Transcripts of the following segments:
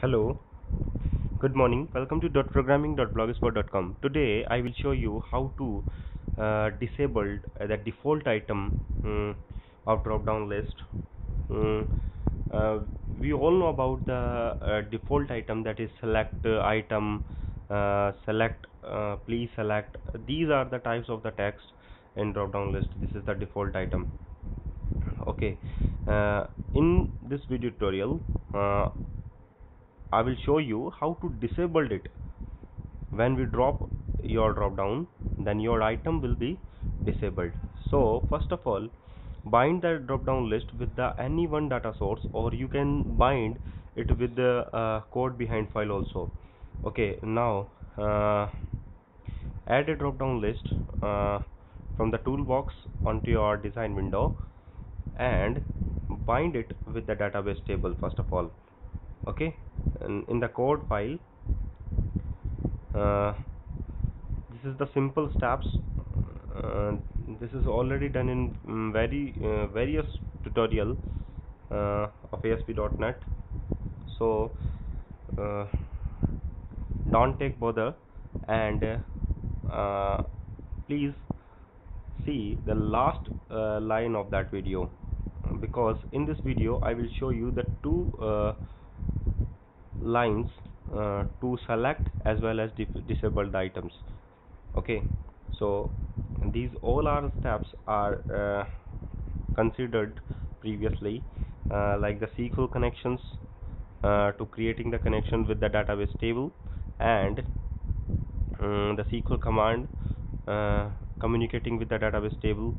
Hello, good morning. Welcome to .programming.blogspot.com. Today I will show you how to uh, disable uh, the default item um, of drop-down list. Um, uh, we all know about the uh, default item that is select uh, item, uh, select, please select. These are the types of the text in drop-down list. This is the default item. Okay, in this video tutorial. I will show you how to disable it. When we drop your drop down then your item will be disabled. So first of all bind the drop down list with the any one data source or you can bind it with the uh, code behind file also. Okay now uh, add a drop down list uh, from the toolbox onto your design window and bind it with the database table first of all okay? And in the code file uh, this is the simple steps. Uh, this is already done in um, very uh, various tutorial uh, of ASP.NET so uh, don't take bother and uh, please see the last line of that video. Because in this video I will show you the two lines uh, to select as well as disable the items. Okay? So these all our steps are uh, considered previously uh, like the SQL connections uh, to creating the connection with the database table and um, the SQL command uh, communicating with the database table.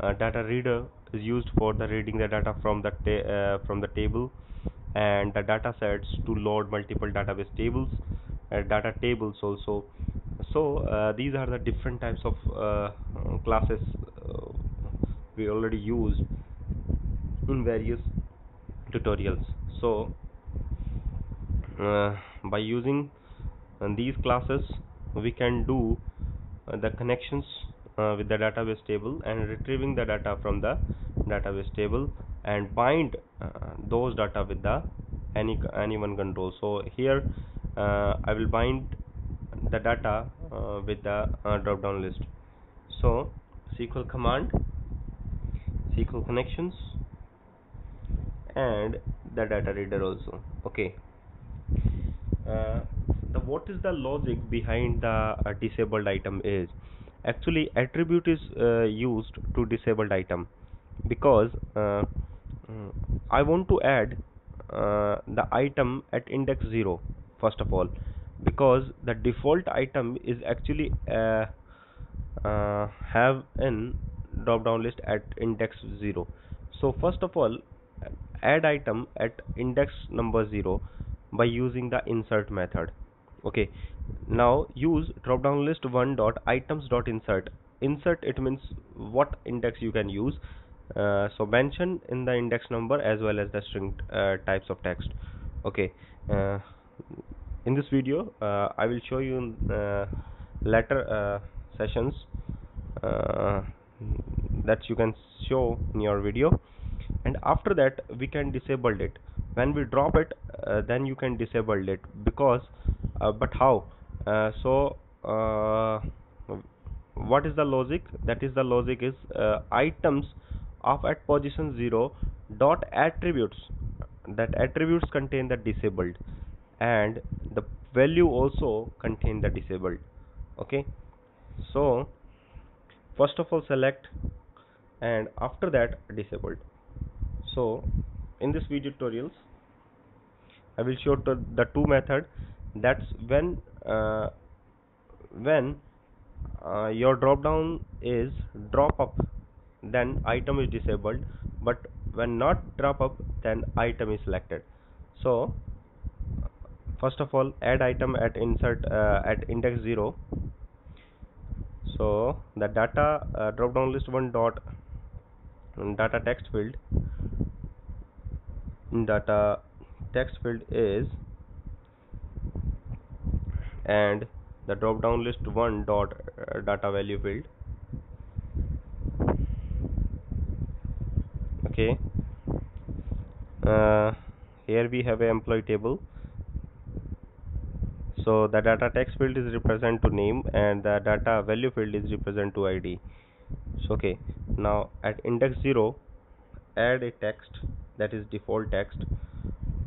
Uh, data reader is used for the reading the data from the from the table and the data sets to load multiple database tables uh, data tables also. So uh, these are the different types of uh, classes uh, we already used in various tutorials. So uh, by using uh, these classes we can do the connections with the database table and retrieving the data from the database table and bind uh, those data with the any any one control. So here uh, I will bind the data uh, with the drop down list. So SQL command SQL connections and the data reader also. Okay. Uh, the what is the logic behind the uh, disabled item is actually attribute is uh, used to disabled item because Mm. I want to add uh, the item at index 0 first of all because the default item is actually uh, uh, have in drop down list at index 0 so first of all add item at index number 0 by using the insert method. Okay. Now use drop down list 1 dot items dot insert. Insert it means what index you can use uh, so mention in the index number as well as the string uh, types of text. Okay. Uh, in this video uh, I will show you uh, later uh, sessions that you can show in your video. And after that we can disable it. When we drop it then you can disable it. Because but how? So what is the logic? That is the logic is items of at position 0 dot attributes. That attributes contain the disabled and the value also contain the disabled. Okay? So first of all select and after that disabled. So in this video tutorials I will show the two method. That's when uh, when uh, your drop down is drop up then item is disabled but when not drop up then item is selected. So first of all add item at insert uh, at index 0 so the data uh, drop down list one dot data text field data text field is and the drop down list one dot uh, data value field okay. Uh, here we have a employee table. So the data text field is represent to name and the data value field is represent to id so okay. Now at index 0 add a text that is default text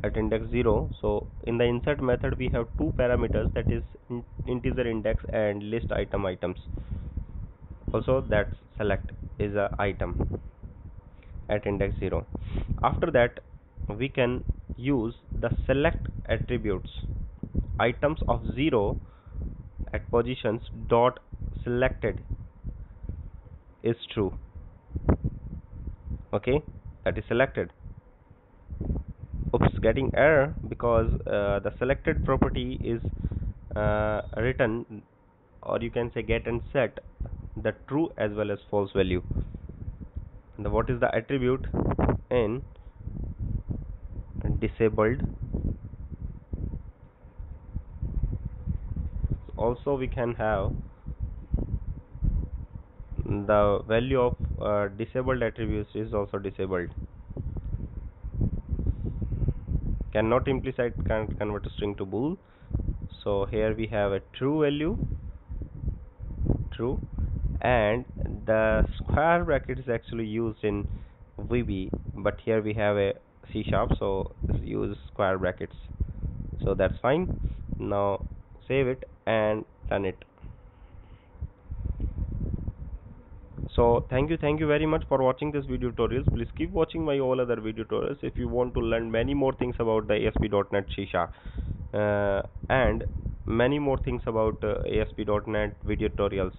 at index 0 so in the insert method we have two parameters that is in integer index and list item items. Also that select is a item at index 0 after that we can use the select attributes items of 0 at positions dot selected is true. Okay that is selected. Oops getting error because uh, the selected property is uh, written or you can say get and set the true as well as false value the what is the attribute in disabled? Also we can have the value of uh, disabled attributes is also disabled. Cannot implicit can convert a string to bool. So here we have a true value true and the square bracket is actually used in VB but here we have a C sharp so use square brackets so that's fine. Now save it and run it. So thank you thank you very much for watching this video tutorials. Please keep watching my all other video tutorials if you want to learn many more things about the ASP.NET C uh, and many more things about uh, ASP.NET video tutorials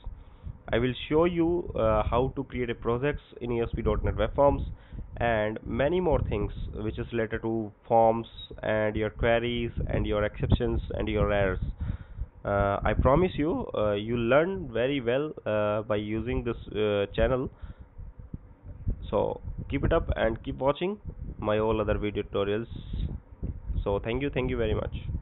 I will show you uh, how to create a projects in ASP.NET Web Forms and many more things which is related to forms and your queries and your exceptions and your errors. Uh, I promise you uh, you learn very well uh, by using this uh, channel. So keep it up and keep watching my all other video tutorials. So thank you thank you very much